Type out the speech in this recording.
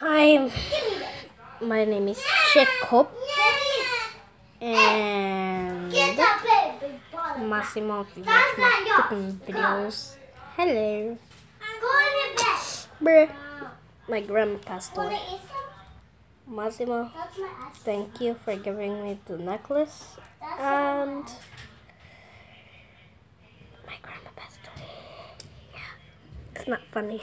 Hi, my name is Jacob and Massimo if watch my cooking videos. Hello. Bruh. My grandma passed away. Massimo, thank you for giving me the necklace and my grandma passed away. Yeah, it's not funny.